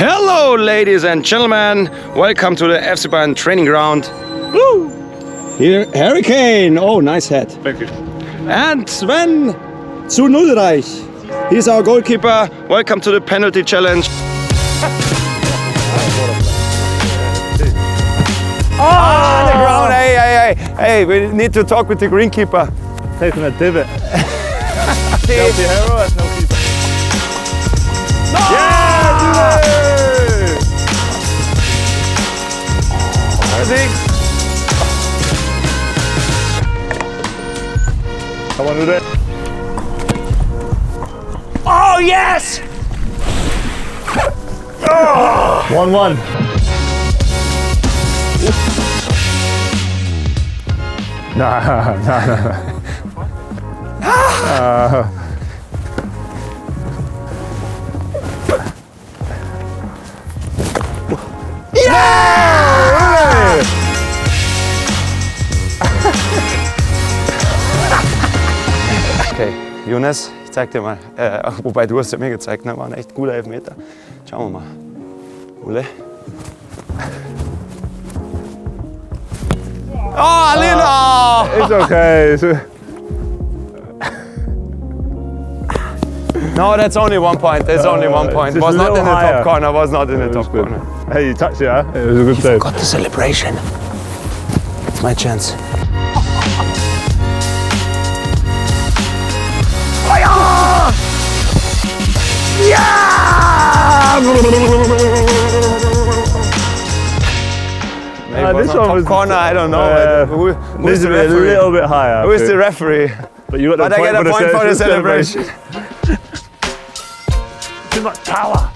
Hello, ladies and gentlemen. Welcome to the FC Bayern training ground. Woo! Here, Harry Kane. Oh, nice hat. Thank you. And Sven zu Nullreich. He's our goalkeeper. Welcome to the penalty challenge. Ah, the ground. Hey, hey, hey. Hey, we need to talk with the greenkeeper. Taking a divot. Chelsea hero has no keeper. Yeah, Come on with it. Oh, yes! One one. Nah, nah, nah. Uh, Okay, Jonas, ich zeig dir mal. Äh, wobei du hast ja mir gezeigt, ne? War ein echt guter Elfmeter. Schauen wir mal. Ole. Oh, Lina! it's okay. It's- No, that's only one point. There's only one point. Was not in the top higher. corner. Was not in the top good. corner. Hey, you touched it, huh? It was a good save. Got the celebration. It's my chance. This one top was- corner. I don't know. Uh, but who, who's Needs the to a little bit higher. Who is the referee? But you got the But I point get a for point the for the ce- celebration. Too much power.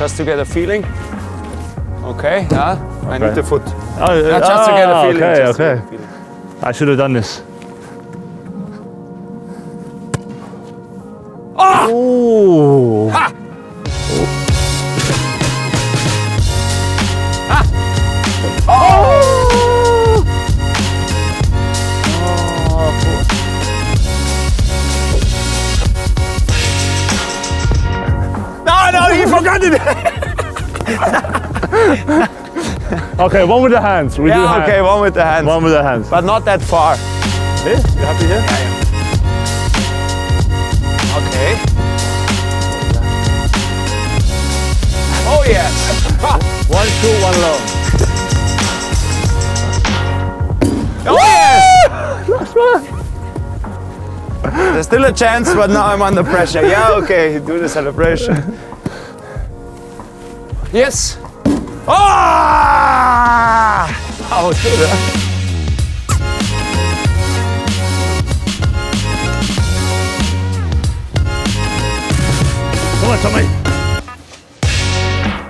Just to get a feeling. Okay, yeah. I need the foot. Oh, Yeah, just to get a ah, feeling. Okay, just okay. feeling. I should have done this. Ah! Ooh. Oh! Okay, one with the hands. We yeah, hand- okay, one with the hands, One with the hands. but not that far. Here? You happy here? Yeah. Okay. Oh yes. Ha. One short, one long. Oh yes. There's still a chance, but now I'm under pressure. Yeah, okay, do the celebration. Yes. Ah! Oh, good. huh? Come on, Tommy.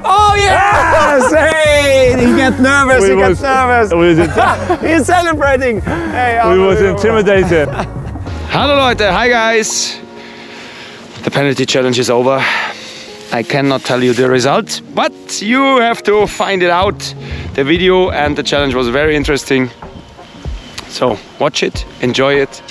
Oh yes! Hey, he gets nervous. We he was- gets nervous. We was, He's celebrating. Hey, we was intimidated. Hello Leute, hi guys. The penalty challenge is over. I cannot tell you the result, but you have to find it out. The video and the challenge was very interesting. So watch it, enjoy it.